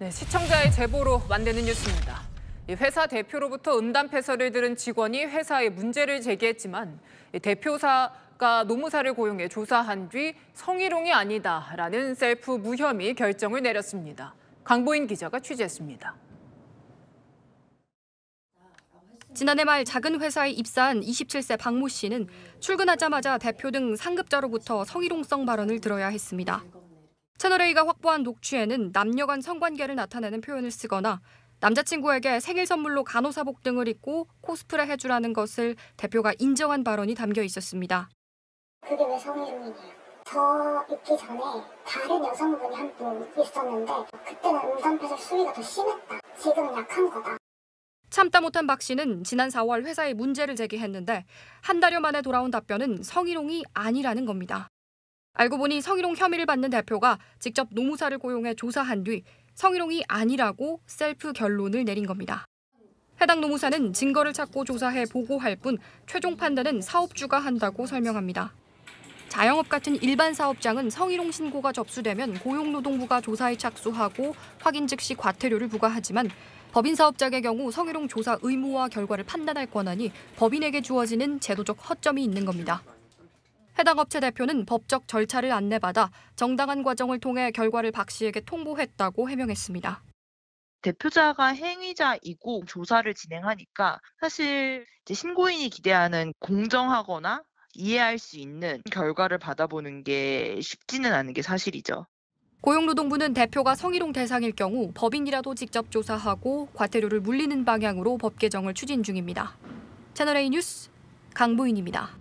네, 시청자의 제보로 만드는 뉴스입니다. 이 회사 대표로부터 음담 패설을 들은 직원이 회사에 문제를 제기했지만 이 대표사가 노무사를 고용해 조사한 뒤 성희롱이 아니다라는 셀프 무혐의 결정을 내렸습니다. 강보인 기자가 취재했습니다. 지난해 말 작은 회사에 입사한 27세 박모 씨는 출근하자마자 대표 등 상급자로부터 성희롱성 발언을 들어야 했습니다. 채널A가 확보한 녹취에는 남녀 간 성관계를 나타내는 표현을 쓰거나 남자친구에게 생일 선물로 간호사복 등을 입고 코스프레 해주라는 것을 대표가 인정한 발언이 담겨 있었습니다. 그게 왜 성희롱이냐. 저 있기 전에 다른 여성분이 한 분 있었는데 그때는 음담패설 수위가 더 심했다. 지금은 약한 거다. 참다 못한 박 씨는 지난 4월 회사에 문제를 제기했는데 한 달여 만에 돌아온 답변은 성희롱이 아니라는 겁니다. 알고 보니 성희롱 혐의를 받는 대표가 직접 노무사를 고용해 조사한 뒤 성희롱이 아니라고 셀프 결론을 내린 겁니다. 해당 노무사는 증거를 찾고 조사해 보고할 뿐 최종 판단은 사업주가 한다고 설명합니다. 자영업 같은 일반 사업장은 성희롱 신고가 접수되면 고용노동부가 조사에 착수하고 확인 즉시 과태료를 부과하지만 법인 사업장의 경우 성희롱 조사 의무와 결과를 판단할 권한이 법인에게 주어지는 제도적 허점이 있는 겁니다. 해당 업체 대표는 법적 절차를 안내받아 정당한 과정을 통해 결과를 박 씨에게 통보했다고 해명했습니다. 대표자가 행위자이고 조사를 진행하니까 사실 신고인이 기대하는 공정하거나 이해할 수 있는 결과를 받아보는 게 쉽지는 않은 게 사실이죠. 고용노동부는 대표가 성희롱 대상일 경우 법인이라도 직접 조사하고 과태료를 물리는 방향으로 법 개정을 추진 중입니다. 채널A 뉴스 강보인입니다.